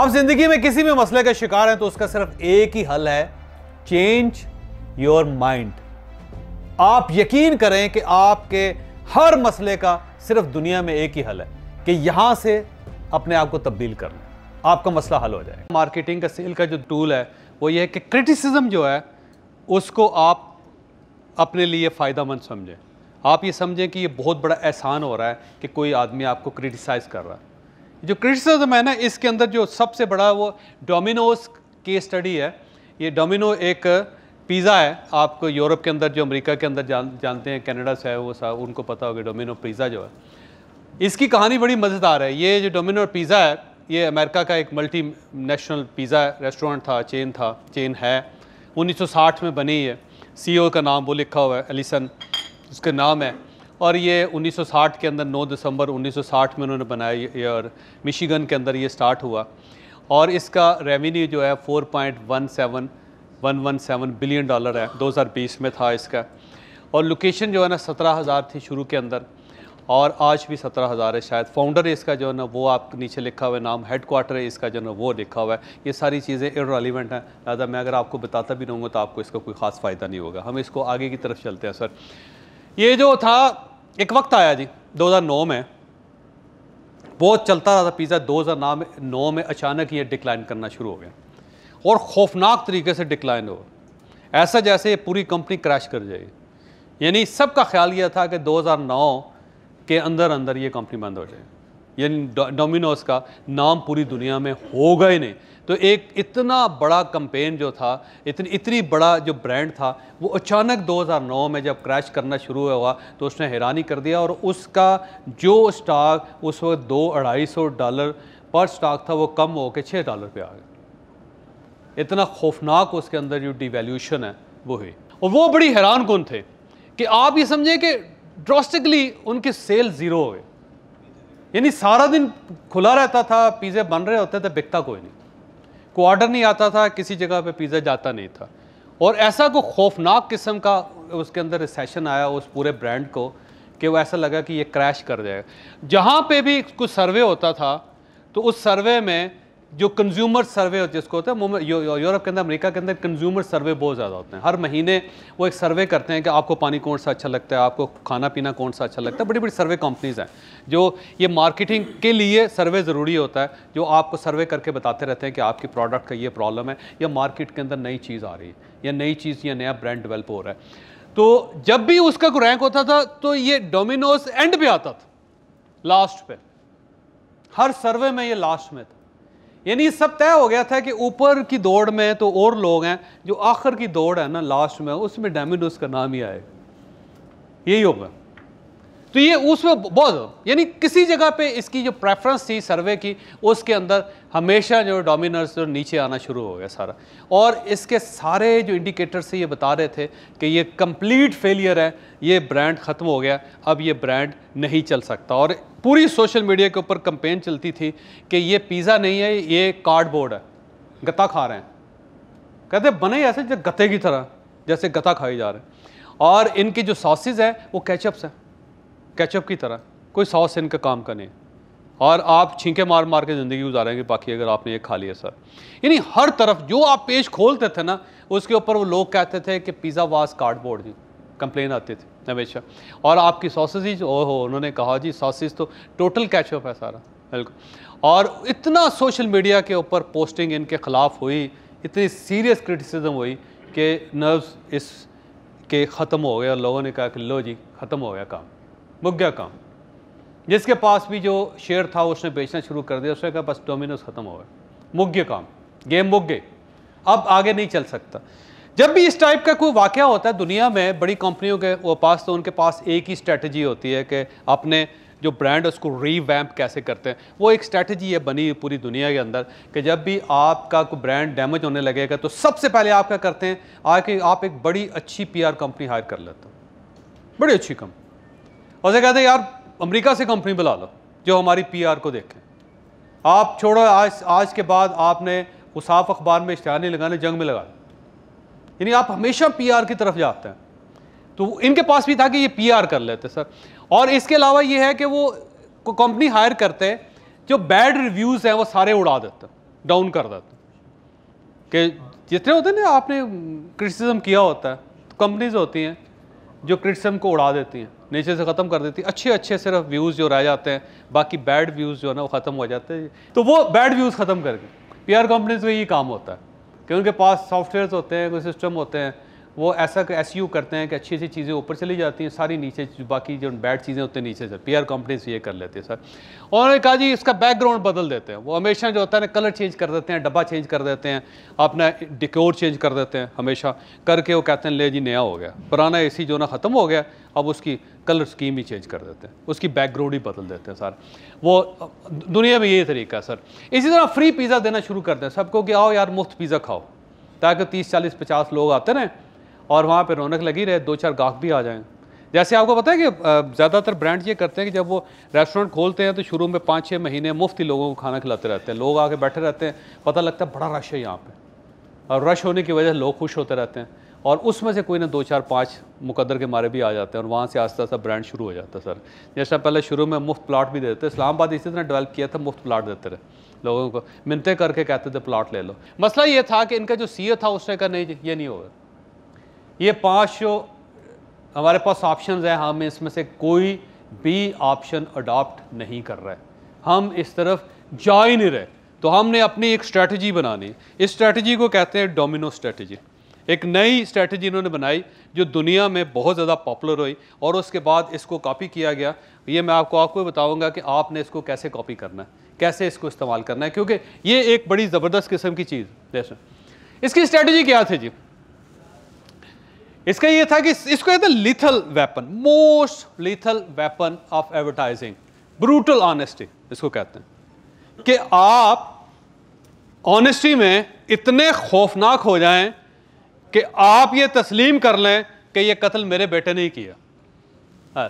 आप ज़िंदगी में किसी भी मसले का शिकार हैं तो उसका सिर्फ़ एक ही हल है चेंज योर माइंड आप यकीन करें कि आपके हर मसले का सिर्फ़ दुनिया में एक ही हल है, कि यहाँ से अपने आप को तब्दील कर लें। आपका मसला हल हो जाएगा। मार्केटिंग का सेल का जो टूल है, वो ये है कि क्रिटिसिज्म जो है, उसको आप अपने लिए फ़ायदा मंद समझें। आप ये समझें कि ये बहुत बड़ा एहसान हो रहा है कि कोई आदमी आपको क्रिटिसाइज़ कर रहा है। जो क्रिटिसिज्म है ना, इसके अंदर जो सबसे बड़ा वो डोमिनोज की स्टडी है। ये डोमिनो एक पिज़्ज़ा है। आपको यूरोप के अंदर जो, अमेरिका के अंदर जान, जानते हैं, कनाडा से है, वो साहब उनको पता होगा डोमिनो पिज़्ज़ा जो है। इसकी कहानी बड़ी मज़ेदार है। ये जो डोमिनो पिज़्ज़ा है, ये अमेरिका का एक मल्टी नेशनल पिज़्ज़ा रेस्टोरेंट था चेन था चेन है। 1960 में बनी है। सीईओ का नाम वो लिखा हुआ है एलिसन उसका नाम है और ये 1960 के अंदर 9 दिसंबर 1960 में उन्होंने बनाया ये और मिशिगन के अंदर ये स्टार्ट हुआ। और इसका रेवेन्यू जो है 4.17 117 बिलियन डॉलर है 2020 में था इसका। और लोकेशन जो है ना, सत्रह हज़ार थी शुरू के अंदर, और आज भी सत्रह हज़ार है शायद। फाउंडर इसका जो है ना, वो आप नीचे लिखा हुआ है, नाम हेड क्वार्टर है इसका जो है ना, वो लिखा हुआ है। ये सारी चीज़ें इरेलीवेंट हैं। लिहाजा मैं अगर आपको बताता भी रहूँगा तो आपको इसका कोई ख़ास फ़ायदा नहीं होगा। हम इसको आगे की तरफ़ चलते हैं, सर। ये जो था एक वक्त आया जी, दो हज़ार नौ में। बहुत चलता रहा था पिज़्ज़ा, दो हज़ार नौ में अचानक ये डिक्लाइन करना शुरू हो गया। और खौफनाक तरीके से डिक्लाइन हो। ऐसा जैसे ये पूरी कंपनी क्रैश कर जाएगी यानी सबका ख्याल यह था कि 2009 के अंदर अंदर ये कंपनी बंद हो जाए। यानी डोमिनोज का नाम पूरी दुनिया में होगा ही नहीं। तो एक इतना बड़ा कंपेन जो था, इतनी इतनी बड़ा जो ब्रांड था, वो अचानक 2009 में जब क्रैश करना शुरू हुआ तो उसने हैरानी कर दिया और उसका जो स्टॉक उस वक्त दो अढ़ाई सौ डॉलर पर स्टॉक था, वो कम हो के छः डॉलर पे आ गया। इतना खौफनाक उसके अंदर जो डिवेल्यूशन है, वो हुई। और वो बड़ी हैरान कौन थे कि आप ये समझें कि ड्रॉस्टिकली उनके सेल ज़ीरो हो गए। यानी सारा दिन खुला रहता था, पिज़्ज़े बन रहे होते थे, बिकता कोई नहीं। कोई ऑर्डर नहीं आता था, किसी जगह पे पिज़्ज़ा जाता नहीं था। और ऐसा कोई खौफनाक किस्म का उसके अंदर रिसेशन आया, उस पूरे ब्रांड को, कि वो ऐसा लगा कि ये क्रैश कर जाएगा। जहाँ पे भी कुछ सर्वे होता था तो उस सर्वे में जो कंज्यूमर सर्वे जिसको होता है यूरोप के अंदर, अमेरिका के अंदर कंज्यूमर सर्वे बहुत ज़्यादा होते हैं। हर महीने वो एक सर्वे करते हैं कि आपको पानी कौन सा अच्छा लगता है, आपको खाना पीना कौन सा अच्छा लगता है। बड़ी बड़ी सर्वे कंपनीज़ हैं, जो ये मार्केटिंग के लिए सर्वे ज़रूरी होता है, जो आपको सर्वे करके बताते रहते हैं कि आपकी प्रोडक्ट का ये प्रॉब्लम है, या मार्केट के अंदर नई चीज़ आ रही है, या नई चीज़, या नया ब्रांड डेवलप हो रहा है। तो जब भी उसका रैंक होता था तो ये डोमिनोज एंड पे आता था लास्ट पे। हर सर्वे में ये लास्ट में था। यानी सब तय हो गया था कि ऊपर की दौड़ में तो और लोग हैं, जो आखिर की दौड़ है ना लास्ट में, उसमें डेमिनोस का नाम ही आएगा। यही होगा। तो ये उसमें बहुत, यानी किसी जगह पे इसकी जो प्रेफरेंस थी सर्वे की, उसके अंदर हमेशा जो डोमिनर्स जो नीचे आना शुरू हो गया सारा। और इसके सारे जो इंडिकेटर्स से ये बता रहे थे कि ये कंप्लीट फेलियर है, ये ब्रांड ख़त्म हो गया, अब ये ब्रांड नहीं चल सकता। और पूरी सोशल मीडिया के ऊपर कंपेन चलती थी कि ये पिज़्ज़ा नहीं है, ये कार्डबोर्ड है, गत्ता खा रहे हैं। कहते बने ऐसे, जो गत्ते की तरह, जैसे गत्ता खाई जा रहे हैं। और इनकी जो सॉसेज है, वो कैचअप्स हैं। कैचअप की तरह, कोई सॉस इनका काम का नहीं और आप छींके मार मार के ज़िंदगी गुजारेंगे बाकी अगर आपने ये खा लिया, सर। यानी हर तरफ़ जो आप पेज खोलते थे ना, उसके ऊपर वो लोग कहते थे कि पिज़्ज़ा वास कार्डबोर्ड जी कंप्लेन आती थी हमेशा। और आपकी सॉसेज ही, ओहो, उन्होंने कहा, जी, सॉसेज तो टोटल कैचअप है सारा। बिल्कुल। और इतना सोशल मीडिया के ऊपर पोस्टिंग इनके ख़िलाफ़ हुई, इतनी सीरियस क्रिटिसिज्म हुई कि नर्व्स इस के ख़त्म हो गए और लोगों ने कहा कि, लो जी, ख़त्म हो गया काम। मुक गया काम। जिसके पास भी जो शेयर था, उसने बेचना शुरू कर दिया, उसने कहा, बस डोमिनोज ख़त्म हो गए। मुक गया काम। गेम मुक गए अब आगे नहीं चल सकता। जब भी इस टाइप का कोई वाक़ होता है दुनिया में, बड़ी कंपनियों के, वो पास तो उनके पास एक ही स्ट्रेटजी होती है कि अपने जो ब्रांड उसको रीवैम्प कैसे करते हैं। वो एक स्ट्रेटजी है बनी पूरी दुनिया के अंदर कि जब भी आपका कोई ब्रांड डैमेज होने लगेगा तो सबसे पहले आप क्या करते हैं? आके आप एक बड़ी अच्छी पीआर कंपनी हायर कर लेते हो। बड़ी अच्छी कंपनी और कहते हैं, यार, अमेरिका से कंपनी बुला लो, जो हमारी पीआर को देखें। आप छोड़ो, आज आज के बाद आपने उसाफ अखबार में इश्तहार नहीं लगाने, जंग में लगा यानी आप हमेशा पीआर की तरफ़ जाते हैं। तो इनके पास भी था कि ये पीआर कर लेते, सर। और इसके अलावा ये है कि वो कंपनी हायर करते, जो बैड रिव्यूज़ हैं, वो सारे उड़ा देते डाउन कर देते। कि जितने होते हैं ना, आपने क्रिटिसिज्म किया होता है तो कंपनीज़ होती हैं, जो क्रिटिसिज्म को उड़ा देती हैं। नीचे से ख़त्म कर देती, अच्छे अच्छे सिर्फ़ व्यूज़ जो रह जाते हैं, बाकी बैड व्यूज़ जो है ना, वो ख़त्म हो जाते हैं। तो वो बैड व्यूज़ ख़त्म करके पी आर कंपनीज़ में यही काम होता है, कि उनके पास सॉफ्टवेयर होते हैं, कोई सिस्टम होते हैं वो ऐसा एस यू करते हैं कि अच्छी अच्छी चीज़ें ऊपर चली जाती हैं, सारी नीचे बाकी जो बैड चीज़ें होती हैं नीचे से। पी आर कंपनीज़ ये कर लेते हैं सर उन्होंने कहा जी इसका बैकग्राउंड बदल देते हैं। वो हमेशा जो होता है ना कलर चेंज कर देते हैं, डब्बा चेंज कर देते हैं, अपना डिकोर चेंज कर देते हैं हमेशा। करके वो कहते हैं, ले जी, नया हो गया। पुराना एसी जो ना, ख़त्म हो गया। अब उसकी कलर स्कीम ही चेंज कर देते हैं। उसकी बैकग्राउंड ही बदल देते हैं सर वो, दुनिया में यही तरीका है सर इसी तरह फ्री पिज़्ज़ा देना शुरू करते हैं सबको कि आओ यार, मुफ़्त पिज़्ज़ा खाओ। ताकि तीस, चालीस, पचास लोग आते ना और वहाँ पर रौनक लगी रहे, दो चार गाहक भी आ जाएँ। जैसे आपको पता है कि ज़्यादातर ब्रांड ये करते हैं कि जब वो रेस्टोरेंट खोलते हैं तो शुरू में पाँच छः महीने मुफ़्त ही लोगों को खाना खिलाते रहते हैं। लोग आके बैठे रहते हैं, पता लगता है बड़ा रश है यहाँ पे। और रश होने की वजह से लोग खुश होते रहते हैं। और उसमें से कोई ना दो चार पाँच मुकदर के मारे भी आ जाते हैं और वहाँ से आस्ता आस्ता ब्रांड शुरू हो जाता है सर। जैसा पहले शुरू में मुफ़्त प्लाट भी देते इस्लामाबाद इसी तरह डेवलप किया था, मुफ़्त प्लाट देते रहे लोगों को। मिनते करके कहते थे प्लाट ले लो। मसला ये था कि इनका जो सीए था, उसने कहा, नहीं ये नहीं होगा। ये पाँच जो हमारे पास ऑप्शन हैं, हम इसमें से कोई भी ऑप्शन अडॉप्ट नहीं कर रहे। हम इस तरफ़ जा ही नहीं रहे। तो हमने अपनी एक स्ट्रेटजी बनानी। इस स्ट्रेटजी को कहते हैं डोमिनो स्ट्रेटजी एक नई स्ट्रेटजी इन्होंने बनाई, जो दुनिया में बहुत ज़्यादा पॉपुलर हुई, और उसके बाद इसको कॉपी किया गया। ये मैं आपको आपको बताऊँगा कि आपने इसको कैसे कॉपी करना है, कैसे इसको इस्तेमाल करना है, क्योंकि ये एक बड़ी ज़बरदस्त किस्म की चीज़, जैसे। इसकी स्ट्रेटजी क्या थी जी? इसका ये था कि इसको कहते हैं lethal weapon most lethal weapon of advertising brutal honesty इसको कहते हैं। कि आप ऑनेस्टी में इतने खौफनाक हो जाएँ कि आप ये तस्लीम कर लें कि ये कत्ल मेरे बेटे ने ही किया। हाँ।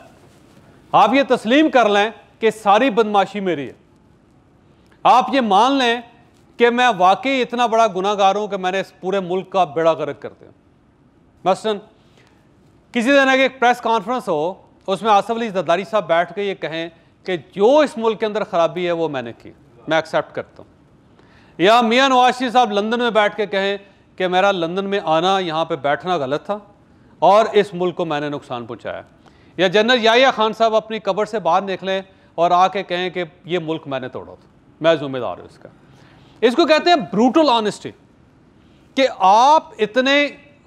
आप ये तस्लीम कर लें कि सारी बदमाशी मेरी है। आप ये मान लें कि मैं वाकई इतना बड़ा गुनागार हूँ कि मैंने इस पूरे मुल्क का बेड़ा गर्क करते हैं मसलन, किसी तरह की एक प्रेस कॉन्फ्रेंस हो, उसमें आसफ अली जदारी साहब बैठ के ये कहें कि जो इस मुल्क के अंदर ख़राबी है, वो मैंने की। मैं एक्सेप्ट करता हूँ। या मियाँ नवाज़ साहब लंदन में बैठ के कहें कि मेरा लंदन में आना, यहाँ पर बैठना गलत था और इस मुल्क को मैंने नुकसान पहुँचाया। या जनरल याया खान साहब अपनी कबर से बाहर निकलें और आके कहें कि ये मुल्क मैंने तोड़ा था। मैं जिम्मेदार हूँ इसका। इसको कहते हैं ब्रूटल ऑनेस्टी कि आप इतने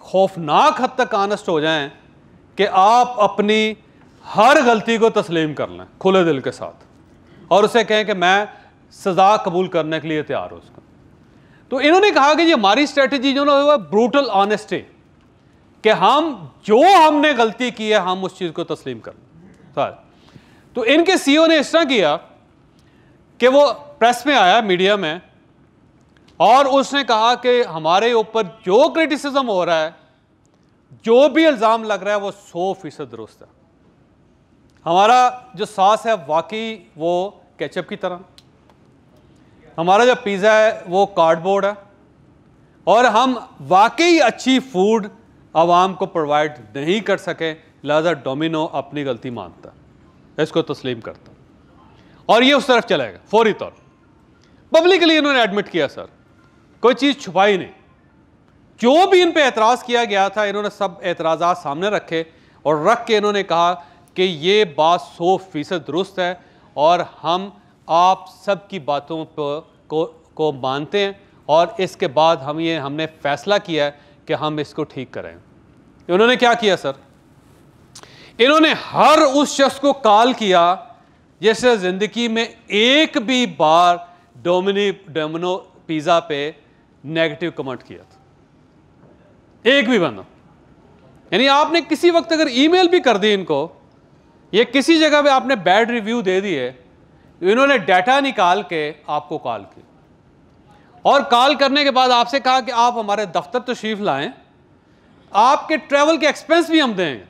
खौफनाक हद तक ऑनेस्ट हो जाएँ कि आप अपनी हर गलती को तस्लीम कर लें खुले दिल के साथ। और उसे कहें कि मैं सज़ा कबूल करने के लिए तैयार हूँ उसका। तो इन्होंने कहा कि ये हमारी स्ट्रेटजी जो ना ब्रूटल ऑनेस्टी कि हम जो हमने गलती की है, हम उस चीज़ को तस्लीम कर लें। तो इनके सीईओ ने इस तरह किया कि वो प्रेस में आया, मीडिया में और उसने कहा कि हमारे ऊपर जो क्रिटिसिज्म हो रहा है, जो भी इल्ज़ाम लग रहा है, वो सौ फ़ीसद दुरुस्त है। हमारा जो सास है, वाकई वो केचप की तरह। हमारा जो पिज़्ज़ा है, वो कार्डबोर्ड है। और हम वाकई अच्छी फ़ूड आवाम को प्रोवाइड नहीं कर सके, लिहाजा डोमिनो अपनी गलती मानता इसको तस्लीम करता और ये उस तरफ़ चलेगा फौरी तौर। पब्लिकली इन्होंने एडमिट किया सर कोई चीज़ छुपाई नहीं। जो भी इन पे एतराज़ किया गया था, इन्होंने सब एतराज़ा सामने रखे और रख के इन्होंने कहा कि ये बात सौ फ़ीसद दुरुस्त है और हम आप सब की बातों पर को को मानते हैं और इसके बाद हम ये, हमने फैसला किया है कि हम इसको ठीक करें। इन्होंने क्या किया, सर? इन्होंने हर उस शख्स को कॉल किया जैसे ज़िंदगी में एक भी बार डोमिनी, डोमिनो पिज़्ज़ा पे नेगेटिव कमेंट किया था। एक भी बंदा। यानी आपने किसी वक्त अगर ईमेल भी कर दी इनको, ये किसी जगह पे आपने बैड रिव्यू दे दिए तो इन्होंने डाटा निकाल के आपको कॉल की और कॉल करने के बाद आपसे कहा कि आप हमारे दफ्तर तशरीफ़ लाएँ, आपके ट्रैवल के एक्सपेंस भी हम देंगे।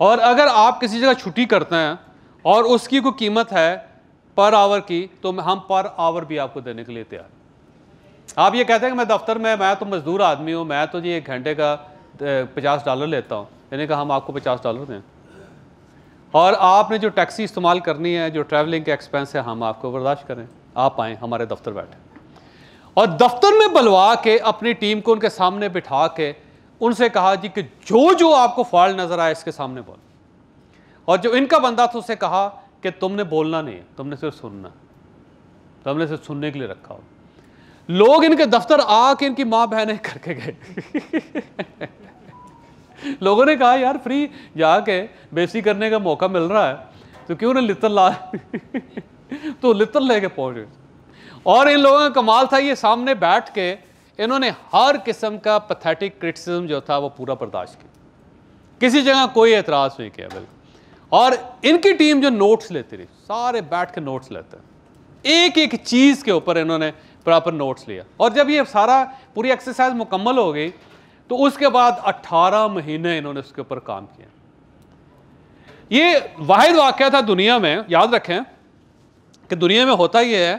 और अगर आप किसी जगह छुट्टी करते हैं और उसकी कोई कीमत है पर आवर की तो हम पर आवर भी आपको देने के लिए तैयार आप ये कहते हैं कि मैं दफ्तर में, मैं तो मज़दूर आदमी हूँ, मैं तो जी एक घंटे का पचास डॉलर लेता हूँ। यानी कहा, हम आपको पचास डॉलर दें। और आपने जो टैक्सी इस्तेमाल करनी है, जो ट्रैवलिंग के एक्सपेंस है, हम आपको बर्दाश्त करें। आप आएँ, हमारे दफ्तर बैठे। और दफ्तर में बुलवा के, अपनी टीम को उनके सामने बिठा के, उनसे कहा जी कि जो जो आपको फॉल्ट नज़र आए, इसके सामने बोल। और जो इनका बंदा था, उसे कहा कि तुमने बोलना नहीं है, तुमने सिर्फ़ सुनना। तुमने सिर्फ़ सुनने के लिए रखा हो। लोग इनके दफ्तर आके इनकी माँ बहनें करके गए। लोगों ने कहा, यार फ्री जाके बेसी करने का मौका मिल रहा है तो क्यों ना लित्तर ला तो लित्तर लेके पहुँचे और इन लोगों का कमाल था, ये सामने बैठ के इन्होंने हर किस्म का पथेटिक क्रिटिसिज्म जो था, वो पूरा बर्दाश्त किया। किसी जगह कोई एतराज़ नहीं किया, बिल्कुल। और इनकी टीम जो नोट्स लेती रही, सारे बैठ के नोट्स लेते हैं। एक एक चीज़ के ऊपर इन्होंने प्रॉपर नोट्स लिया। और जब ये सारा पूरी एक्सरसाइज मुकम्मल हो गई तो उसके बाद 18 महीने इन्होंने उसके ऊपर काम किया। ये वाहिद वाक्य था दुनिया में, याद रखें कि दुनिया में होता ये है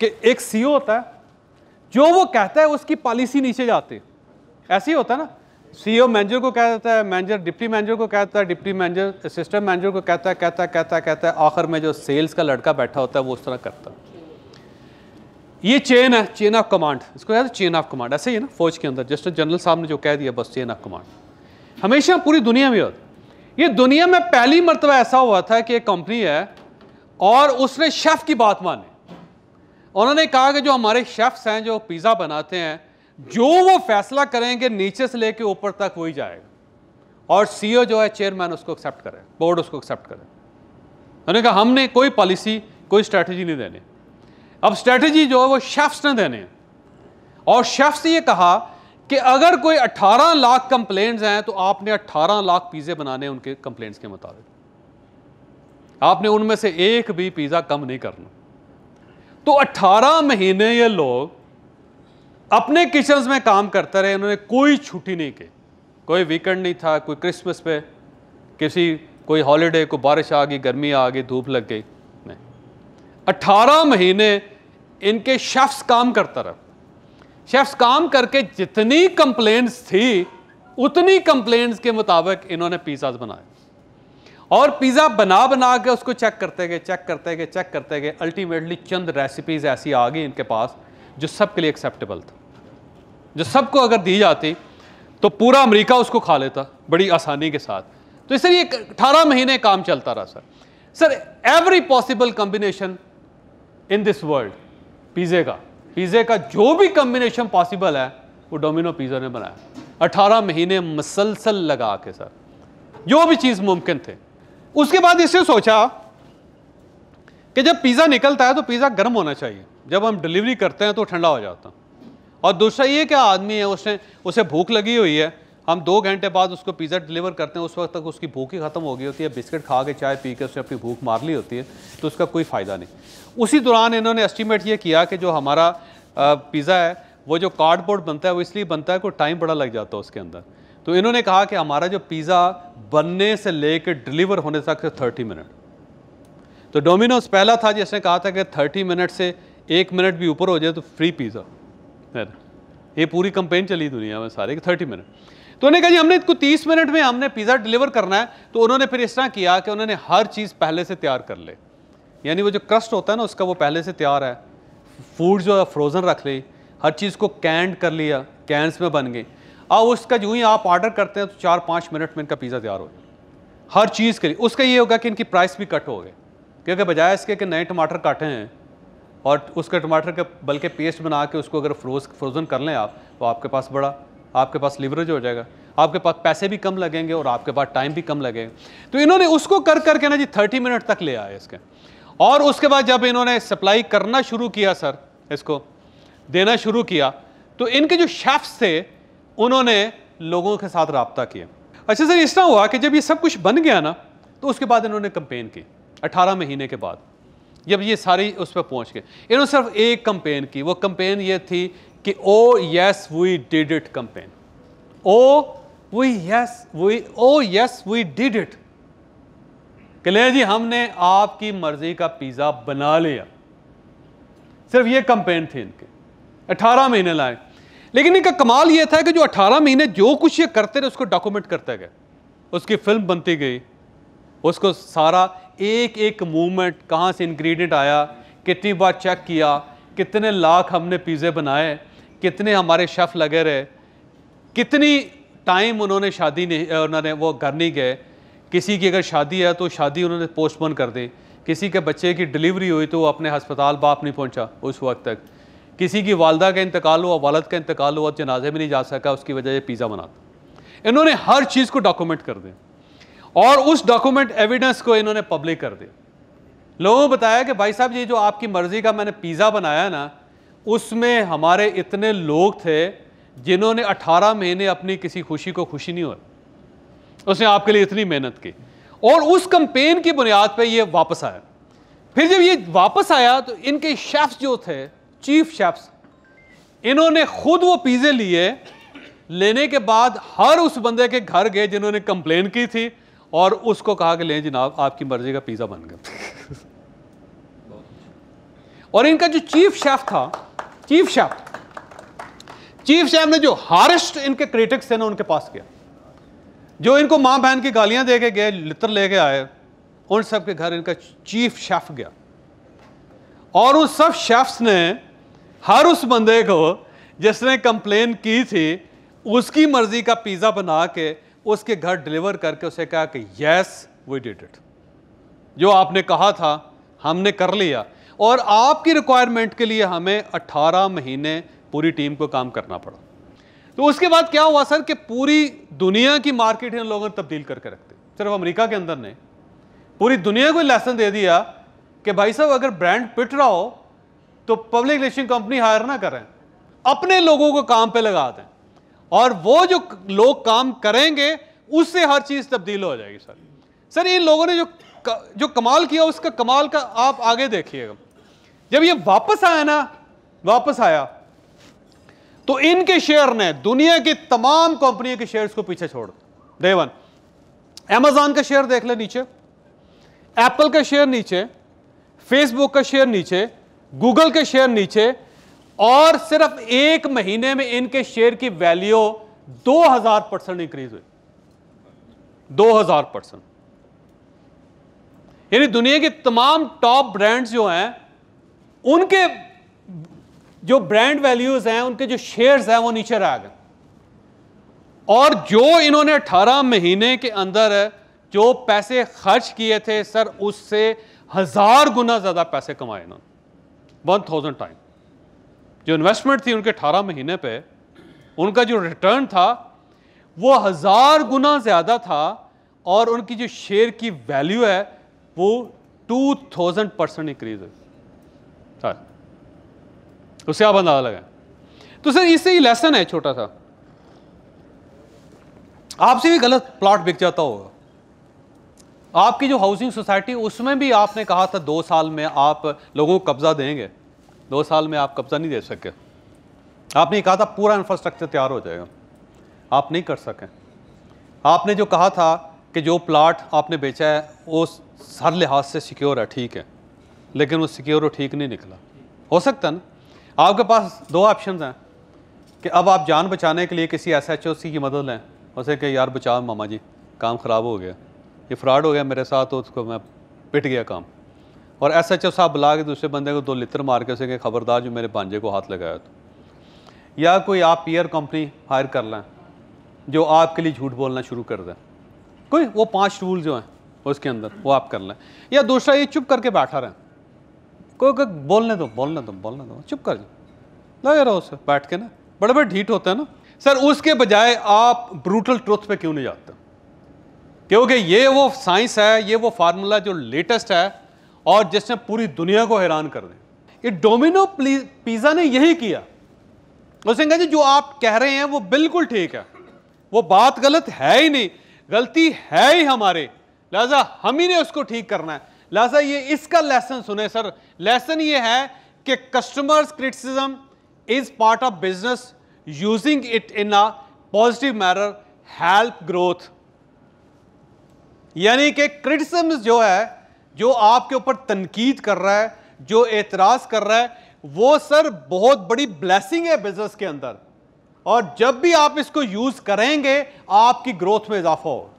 कि एक सीईओ होता है, जो वो कहता है उसकी पॉलिसी नीचे जाती ऐसे ही होता है ना सीईओ मैनेजर को कह देता है मैनेजर डिप्टी मैनेजर को कहता है डिप्टी मैनेजर असिस्टेंट मैनेजर को कहता है कहता है कहता है कहता है, आखिर में जो सेल्स का लड़का बैठा होता है, वो उस तरह करता है। ये चेन है चेन ऑफ़ कमांड इसको याद चेन ऑफ़ कमांड ऐसे ही है ना, फौज के अंदर. जस्ट जनरल साहब ने जो कह दिया, बस चेन ऑफ़ कमांड हमेशा पूरी दुनिया में होता ये दुनिया में पहली मरतबा ऐसा हुआ था कि एक कंपनी है और उसने शेफ की बात मानी। उन्होंने कहा कि जो हमारे शेफ्स हैं, जो पिज़्ज़ा बनाते हैं, जो वो फैसला करेंगे, नीचे से लेके ऊपर तक वही जाएगा। और सीईओ जो है चेयरमैन उसको एक्सेप्ट करे। बोर्ड उसको एक्सेप्ट करे। उन्होंने कहा, हमने कोई पॉलिसी कोई स्ट्रैटेजी नहीं देनी। अब स्ट्रैटेजी जो है वो शेफ्स ने देने और शेफ्स ने ये कहा कि अगर कोई 18 लाख कंप्लेंट्स हैं तो आपने 18 लाख पिज़्ज़े बनाने उनके कंप्लेंट्स के मुताबिक। आपने उनमें से एक भी पिज़्ज़ा कम नहीं करना। तो 18 महीने ये लोग अपने किचन में काम करते रहे, उन्होंने कोई छुट्टी नहीं की। कोई वीकेंड नहीं था, कोई क्रिसमस पे, किसी कोई हॉलीडे को बारिश आ गई, गर्मी आ गई, धूप लग गई। नहीं अट्ठारह महीने इनके शेफ्स काम करता रहा। शेफ्स काम करके जितनी कंप्लेंट्स थी, उतनी कंप्लेंट्स के मुताबिक इन्होंने पिज़्ज़ा बनाए। और पिज़्ज़ा बना बना के उसको चेक करते गए चेक करते गए चेक करते गए। अल्टीमेटली चंद रेसिपीज़ ऐसी आ गई इनके पास जो सबके लिए एक्सेप्टेबल था। जो सबको अगर दी जाती तो पूरा अमेरिका उसको खा लेता, बड़ी आसानी के साथ। तो इसलिए अठारह महीने काम चलता रहा, sir. Sir every possible combination in this world पिज़्ज़े का. पिज़्ज़े का जो भी कॉम्बिनेशन पॉसिबल है, वो डोमिनो पिज़्ज़ा ने बनाया. अठारह महीने मसलसल लगा के सर जो भी चीज़ मुमकिन थे. उसके बाद इससे सोचा कि जब पिज़्ज़ा निकलता है तो पिज़्ज़ा गर्म होना चाहिए. जब हम डिलीवरी करते हैं तो ठंडा हो जाता और दूसरा ये क्या आदमी है, उसने, उसे भूख लगी हुई है हम दो घंटे बाद उसको पिज़्ज़ा डिलीवर करते हैं, उस वक्त तक उसकी भूख ही ख़त्म हो गई होती है, बिस्किट खा के चाय पी के उसने अपनी भूख मार ली होती है तो उसका कोई फ़ायदा नहीं। उसी दौरान इन्होंने एस्टिमेट ये किया कि जो हमारा पिज़्ज़ा है, वो जो कार्डबोर्ड बनता है, वो इसलिए बनता है कोई टाइम बड़ा लग जाता है उसके अंदर। तो इन्होंने कहा कि हमारा जो पिज़्ज़ा बनने से लेकर डिलीवर होने तक थर्टी मिनट तो डोमिनोज पहला था जिसने कहा था कि थर्टी मिनट से एक मिनट भी ऊपर हो जाए तो फ्री पिज़्ज़ा ये पूरी कंपेन चली दुनिया में सारे थर्टी मिनट तो उन्होंने कहा जी, हमने इसको तीस मिनट में हमने पिज़्ज़ा डिलीवर करना है। तो उन्होंने फिर इस तरह किया कि उन्होंने हर चीज़ पहले से तैयार कर ले। यानी वो जो क्रस्ट होता है ना, उसका वो पहले से तैयार है। फ़ूड जो है, फ्रोज़न रख ली, हर चीज़ को कैंड कर लिया कैंस में बन गई। अब उसका जो ही आप ऑर्डर करते हैं तो चार पाँच मिनट में इनका पिज़्ज़ा तैयार हो जाए। हर चीज़ के लिए। उसका ये होगा कि इनकी प्राइस भी कट हो गए क्योंकि बजाय इसके कि नए टमाटर काटे हैं और उसके टमाटर के, बल्कि पेस्ट बना के उसको अगर फ्रोज, फ्रोज़न कर लें आप तो आपके पास बड़ा आपके पास लिवरेज हो जाएगा। आपके पास पैसे भी कम लगेंगे और आपके पास टाइम भी कम लगेगा। तो इन्होंने उसको कर करके ना जी थर्टी मिनट तक ले आए इसके। और उसके बाद जब इन्होंने सप्लाई करना शुरू किया सर इसको, देना शुरू किया तो इनके जो शेफ्स थे, उन्होंने लोगों के साथ रबता किया। अच्छा सर इस तरह हुआ कि जब ये सब कुछ बन गया ना तो उसके बाद इन्होंने कंपेन की 18 महीने के बाद। जब ये सारी उस पर पहुँच गए। इन्होंने सिर्फ़ एक कंपेन की। वो कंपेन ये थी कि ओ yes we did it campaign oh we yes we oh yes we did it कि ले जी, हमने आपकी मर्ज़ी का पिज़्ज़ा बना लिया। सिर्फ़ ये कंपेन थी इनके। 18 महीने लाए। लेकिन इनका कमाल ये था कि जो 18 महीने जो कुछ ये करते रहे, उसको डॉक्यूमेंट करते गए। उसकी फ़िल्म बनती गई। उसको सारा एक एक मूवमेंट कहाँ से इंग्रेडिएंट आया, कितनी बार चेक किया, कितने लाख हमने पिज़्ज़े बनाए। कितने हमारे शेफ़ लगे रहे, कितनी टाइम उन्होंने शादी नहीं उन्होंने वो घर नहीं गए। किसी की अगर शादी है तो शादी उन्होंने पोस्टपोन कर दी। किसी के बच्चे की डिलीवरी हुई तो वो अपने हस्पताल बाप नहीं पहुँचा उस वक्त तक। किसी की वालदा का इंतकाल हुआ, वालद का इंतकाल हुआ, जनाजे में नहीं जा सका, उसकी वजह से पिज़्ज़ा बनाता इन्होंने हर चीज़ को डॉक्यूमेंट कर दिया। और उस डॉक्यूमेंट एविडेंस को इन्होंने पब्लिक कर दिया। लोगों को बताया कि भाई साहब, ये जो आपकी मर्ज़ी का मैंने पिज़्ज़ा बनाया ना उसमें हमारे इतने लोग थे जिन्होंने 18 महीने अपनी किसी खुशी को खुशी नहीं हुई उसने आपके लिए इतनी मेहनत की। और उस कंपेन की बुनियाद पे ये वापस आया। फिर जब ये वापस आया तो इनके शेफ्स जो थे चीफ शेफ्स इन्होंने खुद वो पिज़्ज़े लिए। लेने के बाद हर उस बंदे के घर गए जिन्होंने कंप्लेन की थी और उसको कहा कि, ले जनाब, आपकी मर्ज़ी का पिज़्ज़ा बन गया। और इनका जो चीफ शेफ था, चीफ शेफ चीफ शेफ ने जो हारेस्ट इनके क्रिटिक्स थे ना उनके पास गया जो इनको माँ बहन की गालियाँ दे के गए लित्र लेके आए, उन सब के घर इनका चीफ शेफ गया। और उन सब शेफ्स ने हर उस बंदे को जिसने कंप्लेन की थी, उसकी मर्ज़ी का पिज़्ज़ा बना के उसके घर डिलीवर करके उसे कहा कि यस वी डिड इट जो आपने कहा था, हमने कर लिया। और आपकी रिक्वायरमेंट के लिए हमें 18 महीने पूरी टीम को काम करना पड़ा। तो उसके बाद क्या हुआ सर कि पूरी दुनिया की मार्केट इन लोगों ने तब्दील करके रखते सिर्फ़ अमेरिका के अंदर ने पूरी दुनिया को लेसन दे दिया कि भाई साहब, अगर ब्रांड पिट रहा हो तो पब्लिक रिलेशन कंपनी हायर ना करें। अपने लोगों को काम पे लगा दें। और वो जो लोग काम करेंगे, उससे हर चीज़ तब्दील हो जाएगी सर। सर, इन लोगों ने जो जो कमाल किया, उसका कमाल का आप आगे देखिएगा। जब ये वापस आया ना, वापस आया तो इनके शेयर ने दुनिया की तमाम कंपनियों के शेयर्स को पीछे छोड़ देवन एमेजॉन का शेयर देख ले नीचे एप्पल का शेयर नीचे फेसबुक का शेयर नीचे गूगल के शेयर नीचे, और सिर्फ़ एक महीने में इनके शेयर की वैल्यू 2000 परसेंट इंक्रीज हुई। 2000 परसेंट। यानी दुनिया के तमाम टॉप ब्रांड्स जो हैं उनके जो ब्रांड वैल्यूज़ हैं, उनके जो शेयर्स हैं, वो नीचे रह गए। और जो इन्होंने 18 महीने के अंदर, जो पैसे खर्च किए थे, सर, उससे हज़ार गुना ज़्यादा पैसे कमाए इन्होंने। वन थाउज़ेंड टाइम जो इन्वेस्टमेंट थी उनके 18 महीने पे, उनका जो रिटर्न था, वो हज़ार गुना ज़्यादा था और उनकी जो शेयर की वैल्यू है, वो 2000 परसेंट इंक्रीज है सर उससे आप अंदाज़ा लगाएँ। तो सर, इससे ही लेसन है, छोटा सा। आपसे भी गलत प्लॉट बिक जाता होगा। आपकी जो हाउसिंग सोसाइटी उसमें भी आपने कहा था, दो साल में आप लोगों को कब्जा देंगे। दो साल में आप कब्जा नहीं दे सके। आपने कहा था, पूरा इंफ्रास्ट्रक्चर तैयार हो जाएगा। आप नहीं कर सकें। आपने जो कहा था कि जो प्लाट आपने बेचा है, वो हर लिहाज से सिक्योर है, ठीक है। लेकिन वो सिक्योर ठीक नहीं निकला। हो सकता ना? आपके पास दो ऑप्शन हैं कि अब आप जान बचाने के लिए किसी एस एच ओ सी की मदद लें। उसे कि, यार, बचाओ मामा जी, काम ख़राब हो गया। ये फ्रॉड हो गया मेरे साथ तो उसको मैं पिट गया काम। और एस एच ओ साहब बुला के दूसरे बंदे को दो लित्र मार के उसे खबरदार, जो मेरे भांजे को हाथ लगाया तो। या कोई आप पीयर कंपनी हायर कर लें, जो आपके लिए झूठ बोलना शुरू कर दें। कोई, वो पाँच टूल जो हैं, उसके अंदर वो आप कर लें। या दूसरा, ये चुप करके बैठा रहें। कोई कोई बोलने दो बोलने दो बोलने दो। चुप कर जाओ। लगे रहो उससे बैठ के ना। बड़े बड़े ढीठ होते हैं ना। सर, उसके बजाय आप ब्रूटल ट्रुथ पे क्यों नहीं जाते? क्योंकि ये वो साइंस है, ये वो फार्मूला जो लेटेस्ट है, और जिसने पूरी दुनिया को हैरान कर दें ये डोमिनो पिज्जा ने यही किया। उसने कहा जी, जो आप कह रहे हैं, वो बिल्कुल ठीक है। वो बात गलत है ही नहीं। गलती है ही हमारे। लिहाजा हम ही ने उसको ठीक करना है। लिहाजा ये इसका लेसन सुने सर लेसन ये है कि customers criticism is part of business using it in a positive manner help growth यानी कि क्रिटिसिज्म जो है, जो आपके ऊपर तनकीद कर रहा है, जो एतराज़ कर रहा है, वो सर बहुत बड़ी ब्लेसिंग है बिज़नेस के अंदर. और जब भी आप इसको यूज़ करेंगे, आपकी ग्रोथ में इजाफा होगा.